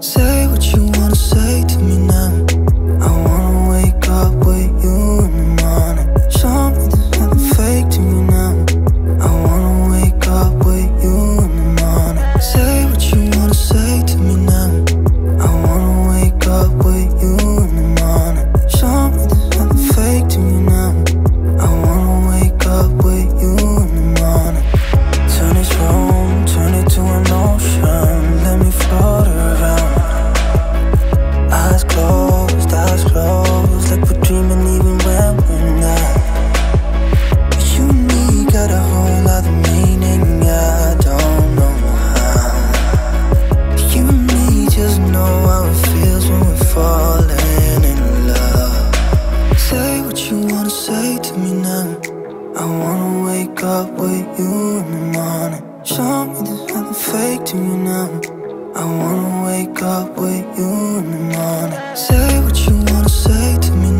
Say what you want wanna wake up with you in the morning. Show me that I'm fake to you now. I wanna wake up with you in the morning. Say what you wanna say to me